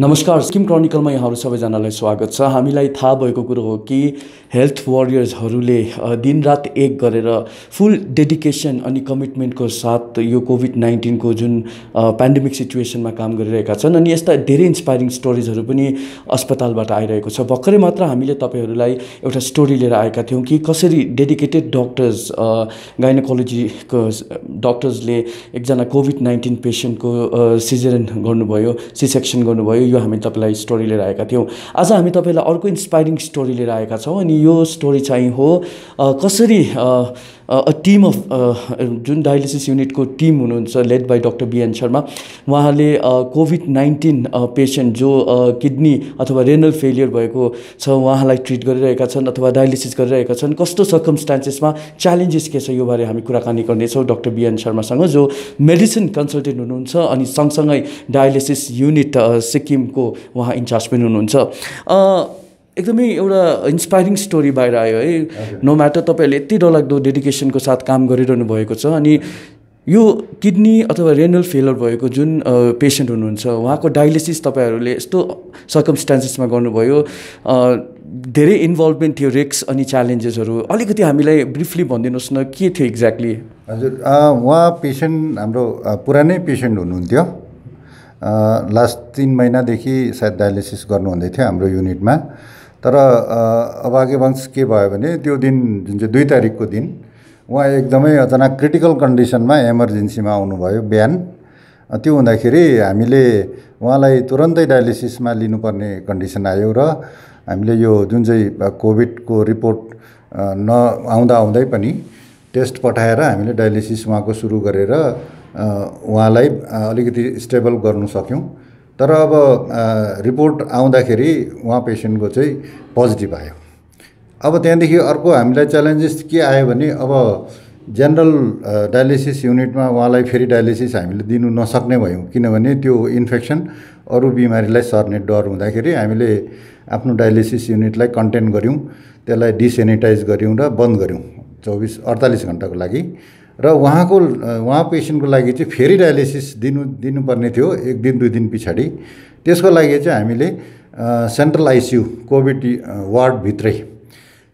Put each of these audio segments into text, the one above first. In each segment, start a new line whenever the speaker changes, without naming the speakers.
नमस्कार सिक्किम क्रोनिकलमा यहाँहरू सबैजनालाई स्वागत छ। हामीलाई थाहा भएको कुरो हो कि हेल्थ वरियर्सहरूले दिनरात एक गरेर फुल डेडिकेसन अनि कमिटमेन्टको साथ यो कोभिड नाइन्टिनको जुन पेन्डेमिक सिचुएसनमा काम गरिरहेका छन् अनि यस्ता धेरै इन्सपाइरिङ स्टोरिजहरू पनि अस्पतालबाट आइरहेको छ। भर्खरै मात्र हामीले तपाईँहरूलाई एउटा स्टोरी लिएर आएका थियौँ कि कसरी डेडिकेटेड डक्टर्स गाइनोकोलोजीको डक्टर्सले एकजना कोभिड नाइन्टिन पेसेन्टको सिजरेन गर्नुभयो सी सेक्सन गर्नुभयो यो हामी तपाईँलाई स्टोरी लिएर आएका थियौँ। आज हामी तपाईँलाई अर्को इन्सपाइरिङ स्टोरी लिएर आएका छौँ अनि यो स्टोरी चाहिँ हो कसरी अ टिम अफ जुन डायलिसिस युनिटको टिम हुनुहुन्छ led by doctor BN Sharma उहाँले कोभिड नाइन्टिन पेसेन्ट जो किडनी अथवा रेनल फेलियर भएको छ उहाँलाई ट्रिट गरिरहेका छन् अथवा डायलिसिस गरिरहेका छन् कस्तो सर्कमस्टान्सेसमा च्यालेन्जेस के छ यो बारे हामी कुराकानी गर्नेछौँ डक्टर बिएन शर्मासँग जो मेडिसिन कन्सल्टेन्ट हुनुहुन्छ अनि सँगसँगै डायलिसिस युनिट सिक्किमको उहाँ इन्चार्ज पनि हुनुहुन्छ। एकदमै एउटा इन्सपाइरिङ स्टोरी बाहिर आयो है। नो म्याटर तपाईँहरूले यति डरलाग्दो डेडिकेसनको साथ काम गरिरहनु भएको छ अनि यो किडनी अथवा रेनल फेलर भएको जुन पेसेन्ट हुनुहुन्छ उहाँको डायलिसिस तपाईँहरूले यस्तो सर्कमस्टान्सेसमा गर्नुभयो। धेरै इन्भल्भमेन्ट थियो रिक्स अनि च्यालेन्जेसहरू अलिकति हामीलाई ब्रिफली भनिदिनुहोस् न के थियो एक्ज्याक्टली
हजुर उहाँ पेसेन्ट हाम्रो पुरानै पेसेन्ट हुनुहुन्थ्यो। लास्ट तिन महिनादेखि सायद डायलिसिस गर्नुहुँदै थियो हाम्रो युनिटमा तर अभाग्यवंश के भयो भने त्यो दिन जुन चाहिँ दुई तारिकको दिन उहाँ एकदमै अचानक क्रिटिकल कन्डिसनमा इमर्जेन्सीमा आउनुभयो बिहान। त्यो हुँदाखेरि हामीले उहाँलाई तुरन्तै डायलिसिसमा लिनुपर्ने कन्डिसन आयो र हामीले यो जुन चाहिँ कोभिडको रिपोर्ट न आउँदा आउँदै पनि टेस्ट पठाएर हामीले डायलिसिस उहाँको सुरु गरेर उहाँलाई अलिकति स्टेबल गर्नु सक्यौँ। तर अब रिपोर्ट आउँदाखेरि उहाँ पेसेन्टको चाहिँ पोजिटिभ आयो। अब त्यहाँदेखि अर्को हामीलाई च्यालेन्जेस के आयो भने अब जेनरल डायलिसिस युनिटमा उहाँलाई फेरि डायलिसिस हामीले दिनु नसक्ने भयौँ। किनभने त्यो इन्फेक्सन अरू बिमारीलाई सर्ने डर हुँदाखेरि हामीले आफ्नो डायलिसिस युनिटलाई कन्टेन गऱ्यौँ त्यसलाई डिसेनिटाइज गऱ्यौँ र बन्द गऱ्यौँ। चौबिस अडतालिस घन्टाको लागि। र उहाँको उहाँ पेसेन्टको लागि चाहिँ फेरि डायलिसिस दिनु दिनुपर्ने थियो एक दिन दुई दिन पछाडि। त्यसको लागि चाहिँ हामीले सेन्ट्रल आइसियु कोभिड वार्डभित्रै।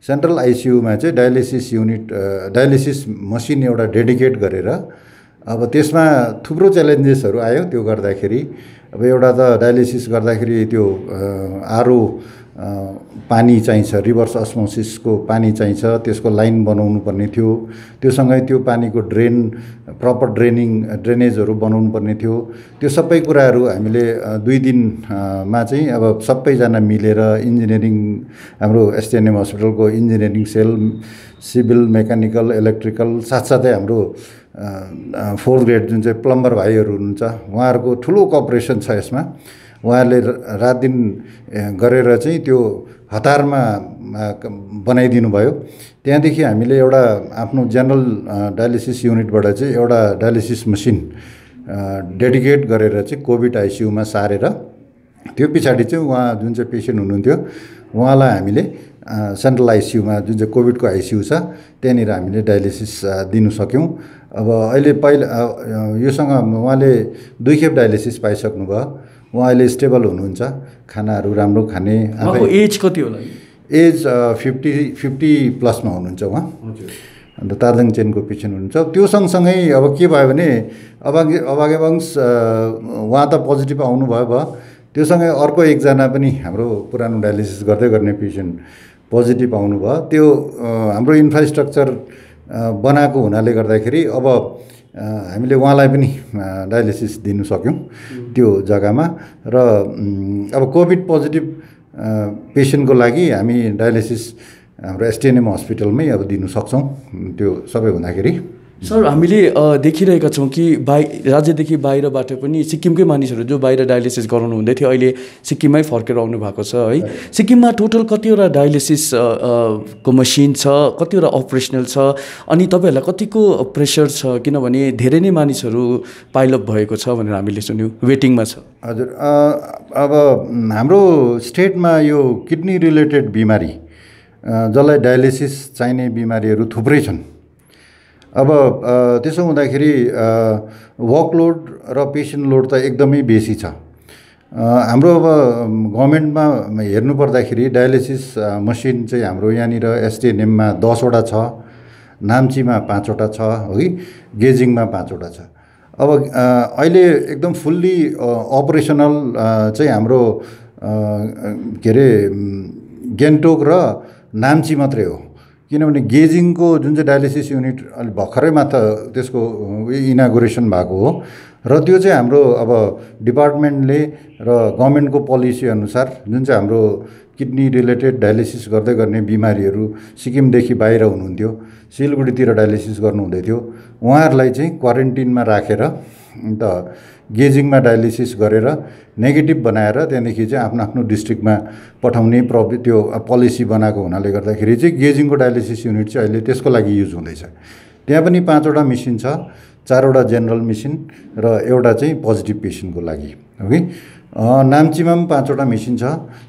सेन्ट्रल आइसियुमा चाहिँ डायलिसिस युनिट डायलिसिस मसिन एउटा डेडिकेट गरेर अब त्यसमा थुप्रो च्यालेन्जेसहरू आयो। त्यो गर्दाखेरि अब एउटा त डायलिसिस गर्दाखेरि त्यो आरो पानी चाहिन्छ रिभर्स अस्मोसिसको पानी चाहिन्छ त्यसको लाइन बनाउनु पर्ने थियो। त्योसँगै त्यो पानीको ड्रेन प्रपर ड्रेनिङ ड्रेनेजहरू बनाउनु पर्ने थियो। त्यो सबै कुराहरू हामीले दुई दिनमा चाहिँ अब सबैजना मिलेर इन्जिनियरिङ हाम्रो एसटिएनएम हस्पिटलको engineering cell civil mechanical electrical साथसाथै हाम्रो फोर्थ ग्रेड जुन चाहिँ प्लम्बर भाइहरू हुनुहुन्छ उहाँहरूको ठुलो कपरेसन छ यसमा। उहाँहरूले रात दिन गरेर चाहिँ त्यो हतारमा बनाइदिनु भयो। त्यहाँदेखि हामीले एउटा आफ्नो जेनरल डायलिसिस युनिटबाट चाहिँ एउटा डायलिसिस मसिन डेडिकेट गरेर चाहिँ कोभिड आइसियुमा सारेर त्यो पछाडि चाहिँ उहाँ जुन चाहिँ पेसेन्ट हुनुहुन्थ्यो उहाँलाई हामीले सेन्ट्रल आइसियुमा जुन चाहिँ कोभिडको आइसियु छ त्यहाँनिर हामीले डायलिसिस दिनु सक्यौँ। अब अहिले पहिला योसँग उहाँले दुई खेप डायलिसिस पाइसक्नु भयो उहाँ अहिले स्टेबल हुनुहुन्छ खानाहरू राम्रो खाने
एज कति होला?
एज फिफ्टी फिफ्टी प्लसमा हुनुहुन्छ उहाँ। अन्त तार्दाङ चेनको पेसेन्ट हुनुहुन्छ। त्यो सँगसँगै अब के भयो भने अभाग्य अभाग्यवंश उहाँ त पोजिटिभ आउनुभयो भयो। त्योसँगै अर्को एकजना पनि हाम्रो पुरानो डायलिसिस गर्दै गर्ने पेसेन्ट पोजिटिभ आउनुभयो। त्यो हाम्रो इन्फ्रास्ट्रक्चर बनाएको हुनाले गर्दाखेरि अब हामीले उहाँलाई पनि डायलिसिस दिनु सक्यौँ त्यो जग्गामा र अब कोभिड पोजिटिभ पेसेन्टको लागि हामी डायलिसिस हाम्रो एसटिएनएम हस्पिटलमै अब दिनु सक्छौँ त्यो सबै हुँदाखेरि।
सर हामीले देखिरहेका छौँ कि बाहि राज्यदेखि बाहिरबाट पनि सिक्किमकै मानिसहरू जो बाहिर डायलिसिस गराउनु हुँदै थियो अहिले सिक्किममै फर्केर आउनु भएको छ है? सिक्किममा टोटल कतिवटा डायलिसिस को मसिन छ कतिवटा अपरेसनल छ अनि तपाईँहरूलाई कतिको प्रेसर छ? किनभने धेरै नै मानिसहरू पाइलअप भएको छ भनेर हामीले सुन्यौँ। वेटिङमा छ।
हजुर अब हाम्रो स्टेटमा यो किडनी रिलेटेड बिमारी जसलाई डायलिसिस चाहिने बिमारीहरू थुप्रै छन्। अब त्यसो हुँदाखेरि वर्कलोड र पेसेन्ट लोड त एकदमै बेसी छ। हाम्रो अब गभर्मेन्टमा हेर्नु पर्दाखेरि डायलिसिस मसिन चाहिँ हाम्रो यहाँनिर एसटिएनएममा दसवटा छ नाम्चीमा पाँचवटा छ हो गेजिङमा पाँचवटा छ। अब अहिले एकदम फुल्ली अपरेसनल चाहिँ हाम्रो के अरे म, गान्तोक र नाम्ची मात्रै हो। किनभने गेजिङको जुन चाहिँ डायलिसिस युनिट अलि भर्खरै मात्र त्यसको इनागुरेसन भएको हो र त्यो चाहिँ हाम्रो अब डिपार्टमेन्टले र गभर्मेन्टको पोलिसी अनुसार जुन चाहिँ हाम्रो किडनी रिलेटेड डायलिसिस गर्दै गर्ने बिमारीहरू सिक्किमदेखि बाहिर हुनुहुन्थ्यो सिलगढीतिर डायलिसिस गर्नुहुँदै थियो उहाँहरूलाई चाहिँ क्वारेन्टिनमा राखेर अन्त गेजिङमा डायलिसिस गरेर नेगेटिभ बनाएर त्यहाँदेखि चाहिँ आफ्नो आफ्नो डिस्ट्रिक्टमा पठाउने प्रवि त्यो पोलिसी बनाएको हुनाले गर्दाखेरि चाहिँ गेजिङको डायलिसिस युनिट चाहिँ अहिले त्यसको लागि युज हुँदैछ। त्यहाँ पनि पाँचवटा मेसिन छ चारवटा जेनरल मेसिन र एउटा चाहिँ पोजिटिभ पेसेन्टको लागि हो कि अ, नाम्चीमा पनि पाँचवटा मेसिन छ।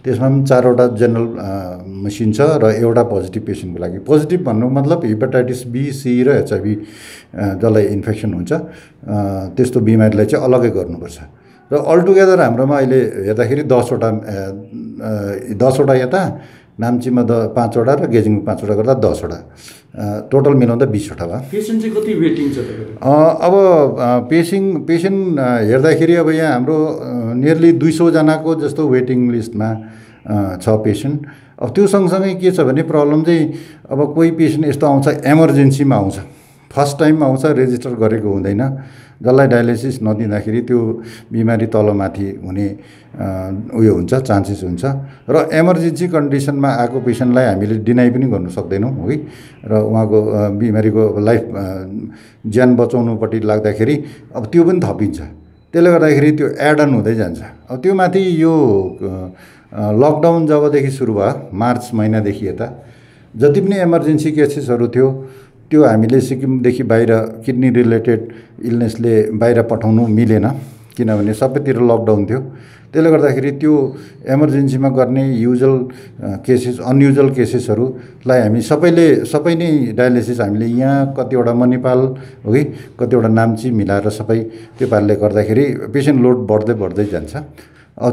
त्यसमा पनि चारवटा जेनरल मेसिन छ र एउटा पोजिटिभ पेसेन्टको लागि। पोजिटिभ भन्नु मतलब हेपाटाइटिस बी सी र एचआइभी जसलाई इन्फेक्सन हुन्छ। त्यस्तो बिमारीलाई चाहिँ अलग्गै गर्नुपर्छ। र अलटुगेदर हाम्रोमा अहिले हेर्दाखेरि दसवटा दसवटा यता नाम्चीमा द पाँचवटा र गेजिङमा पाँचवटा गर्दा दसवटा। टोटल मिलाउँदा बिसवटा भयो।
पेसेन्ट चाहिँ कति वेटिङ छ
अब पेसिङ पेसेन्ट हेर्दाखेरि अब यहाँ हाम्रो नियरली दुई सौजनाको जस्तो वेटिङ लिस्टमा छ पेसेन्ट। अब त्यो सँगसँगै के छ भने प्रब्लम चाहिँ अब कोही पेसेन्ट यस्तो आउँछ एमर्जेन्सीमा आउँछ। फर्स्ट टाइम आउँछ रेजिस्टर गरेको हुँदैन। जसलाई डायलिसिस नदिँदाखेरि त्यो बिमारी तलमाथि हुने उयो हुन्छ चान्सेस हुन्छ। र एमर्जेन्सी कन्डिसनमा आएको पेसेन्टलाई हामीले डिनाइ पनि गर्नु सक्दैनौँ है। र उहाँको बिमारीको लाइफ ज्यान बचाउनुपट्टि लाग्दाखेरि अब त्यो पनि थपिन्छ। त्यसले गर्दाखेरि त्यो एड अन हुँदै जान्छ। अब त्यो माथि यो लकडाउन जबदेखि सुरु भयो मार्च महिनादेखि यता। जति पनि इमर्जेन्सी केसेसहरू थियो त्यो हामीले सिक्किमदेखि बाहिर किडनी रिलेटेड इलनेसले बाहिर पठाउनु मिलेन किनभने सबैतिर लकडाउन थियो। त्यसले गर्दाखेरि त्यो इमर्जेन्सीमा गर्ने युजल केसेस अनयुजल केसेसहरूलाई हामी सबैले सबै नै डायलिसिस हामीले यहाँ कतिवटा मणिपाल हो कतिवटा नाम्ची मिलाएर सबै त्यो पाराले गर्दाखेरि पेसेन्ट लोड बढ्दै बढ्दै जान्छ।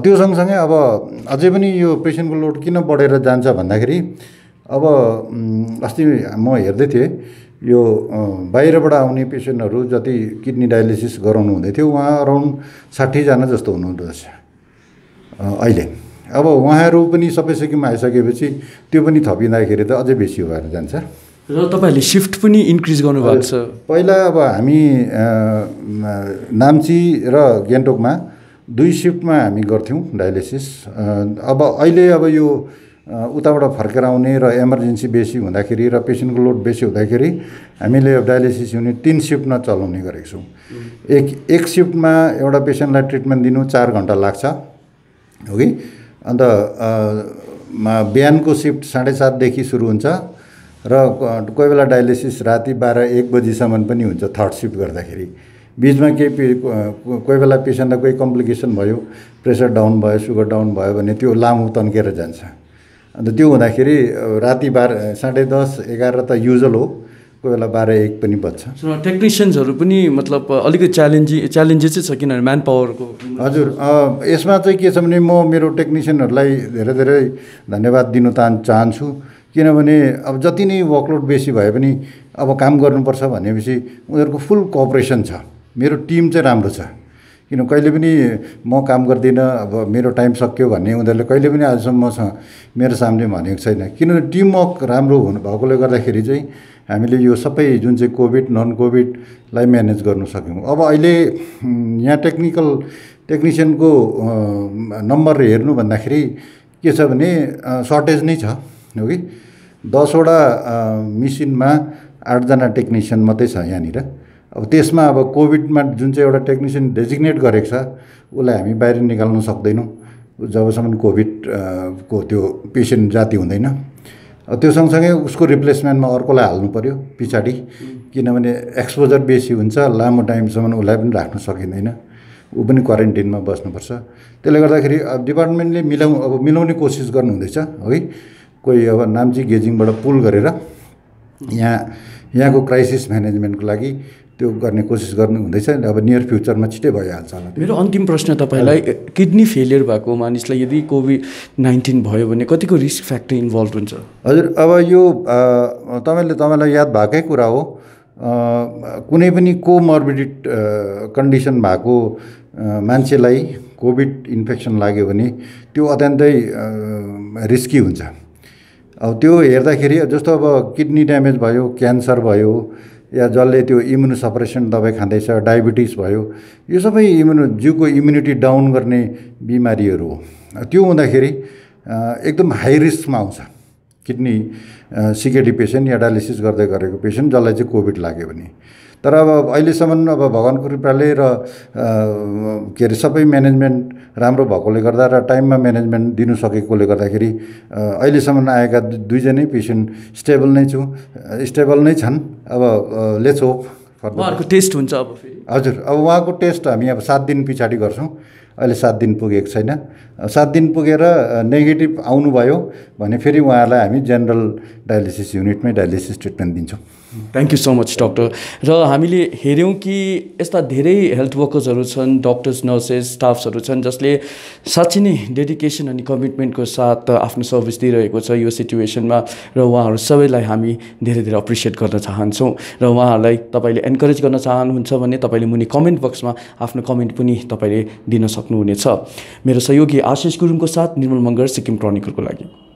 त्यो सँगसँगै अब अझै पनि यो पेसेन्टको लोड किन बढेर जान्छ भन्दाखेरि अब अस्ति म हेर्दै थिएँ यो बाहिरबाट आउने पेसेन्टहरू जति किडनी डायलिसिस गराउनु हुँदै थियो उहाँ अराउन्ड साठीजना जस्तो हुनुहुँदो रहेछ अहिले। अब उहाँहरू पनि सबै सिक्किम आइसकेपछि त्यो पनि थपिँदाखेरि त अझै बेसी भएर जान्छ।
र तपाईँहरूले सिफ्ट पनि इन्क्रिज गर्नुभएको छ?
पहिला अब हामी नाम्ची र गान्तोकमा दुई सिफ्टमा हामी गर्थ्यौँ डायलिसिस अब अहिले अब यो उताबाट फर्केर आउने र इमर्जेन्सी बेसी हुँदाखेरि र पेसेन्टको लोड बेसी हुँदाखेरि हामीले डायलिसिस युनिट तिन सिफ्टमा चलाउने गरेको छौँ। एक एक सिफ्टमा एउटा पेसेन्टलाई ट्रिटमेन्ट दिनु चार घन्टा लाग्छ। हो कि अन्त बिहानको सिफ्ट साढे सातदेखि सुरु हुन्छ र कोही बेला डायलिसिस राति बाह्र एक बजीसम्म पनि हुन्छ थर्ड सिफ्ट गर्दाखेरि। बिचमा केही पे कोही बेला पेसेन्टलाई कोही कम्प्लिकेसन भयो प्रेसर डाउन भयो सुगर डाउन भयो भने त्यो लामो तन्केर जान्छ। अन्त त्यो हुँदाखेरि राति बाह्र साढे दस एघार त युजल हो। कोही बेला बाह्र एक पनि बज्छ।
टेक्निसियन्सहरू पनि मतलब अलिकति च्यालेन्जी च्यालेन्जेसै छ किनभने म्यान पावरको
हजुर यसमा चाहिँ के छ भने म मेरो टेक्निसियनहरूलाई धेरै धेरै धन्यवाद दिन चाहन् चाहन्छु। किनभने अब जति नै वर्कलोड बेसी भए पनि अब काम गर्नुपर्छ भनेपछि उनीहरूको फुल कोअपरेसन छ। मेरो टिम चाहिँ राम्रो छ। किन कहिले पनि म काम गर्दिनँ अब मेरो टाइम सक्यो भन्ने उनीहरूले कहिले पनि आजसम्म मसँग मेरो सामने भनेको छैन। किनभने टिमवर्क राम्रो हुनु भएकोले गर्दाखेरि चाहिँ हामीले यो सबै जुन चाहिँ कोभिड नन कोभिडलाई म्यानेज गर्नु सक्यौँ। अब अहिले यहाँ टेक्निकल टेक्निसियनको नम्बर हेर्नु भन्दाखेरि के छ भने सर्टेज नै छ हो कि? दसवटा मिसिनमा आठजना टेक्निसियन मात्रै छ यहाँनिर। अब त्यसमा अब कोभिडमा जुन चाहिँ एउटा टेक्निसियन डेजिग्नेट गरेको छ उसलाई हामी बाहिर निकाल्नु सक्दैनौँ। जबसम्म कोभिड को त्यो पेसेन्ट जाति हुँदैन। त्यो सँगसँगै उसको रिप्लेसमेन्टमा अर्कोलाई हाल्नु पऱ्यो पछाडि। किनभने एक्सपोजर बेसी हुन्छ लामो टाइमसम्म उसलाई पनि राख्नु सकिँदैन। ऊ पनि क्वारेन्टिनमा बस्नुपर्छ। त्यसले गर्दाखेरि अब डिपार्टमेन्टले मिलाउ अब मिलाउने कोसिस गर्नुहुँदैछ है। कोही अब नाम्ची गेजिङबाट पुल गरेर यहाँ यहाँको क्राइसिस म्यानेजमेन्टको लागि त्यो गर्ने कोसिस गर्नु हुँदैछ अब नियर फ्युचरमा छिटै भइहाल्छ होला।
मेरो अन्तिम प्रश्न तपाईँलाई किडनी फेलियर भएको मानिसलाई यदि कोभिड नाइन्टिन भयो भने कतिको रिस्क फ्याक्टर इन्भल्भ हुन्छ?
हजुर अब यो तपाईँले तपाईँलाई याद भएकै कुरा हो। कुनै पनि कोमर्बिडिट कन्डिसन भएको मान्छेलाई कोभिड इन्फेक्सन लाग्यो भने त्यो अत्यन्तै रिस्की हुन्छ। अब त्यो हेर्दाखेरि जस्तो अब किडनी ड्यामेज भयो क्यान्सर भयो या जसले त्यो इम्युनो सप्रेसन दबाई खाँदैछ डायबिटिस भयो यो सबै इम्युनो जिउको इम्युनिटी डाउन गर्ने बिमारीहरू हो। त्यो हुँदाखेरि एकदम हाई रिस्कमा आउँछ। किडनी सिकेडी पेसेन्ट या डायलिसिस गर्दै गरेको पेसेन्ट जसलाई चाहिँ कोभिड लाग्यो भने। तर अब अहिलेसम्म अब भगवान्को कृपाले र के अरे सबै म्यानेजमेन्ट राम्रो भएकोले गर्दा र टाइममा म्यानेजमेन्ट दिनु सकेकोले गर्दाखेरि अहिलेसम्म आएका दुईजनै पेसेन्ट स्टेबल नै छु स्टेबल नै छन्। अब लेट्स होप
उहाँहरूको टेस्ट हुन्छ अब फेरि।
हजुर अब उहाँको टेस्ट हामी अब सात दिन पछाडि गर्छौँ। अहिले सात दिन पुगेको छैन। सात दिन पुगेर नेगेटिभ आउनुभयो भने फेरि उहाँलाई हामी जेनरल डायलिसिस युनिटमै डायलिसिस ट्रिटमेन्ट दिन्छौँ।
Thank you so much doctor र हामीले हेऱ्यौँ कि यस्ता धेरै हेल्थ वर्कर्सहरू छन् डक्टर्स नर्सेस स्टाफ्सहरू छन् जसले साँच्ची नै डेडिकेसन अनि कमिटमेन्टको साथ आफ्नो सर्भिस दिइरहेको छ यो सिचुएसनमा र उहाँहरू सबैलाई हामी धेरै धेरै अप्रिसिएट गर्न चाहन्छौँ। र उहाँहरूलाई तपाईँले एन्करेज गर्न चाहनुहुन्छ भने तपाईँले मुनि कमेन्ट बक्समा आफ्नो कमेन्ट पनि तपाईँले दिन सक्नुहुनेछ। मेरो सहयोगी आशिष गुरुङको साथ निर्मल मगर सिक्किम क्रोनिकलको लागि।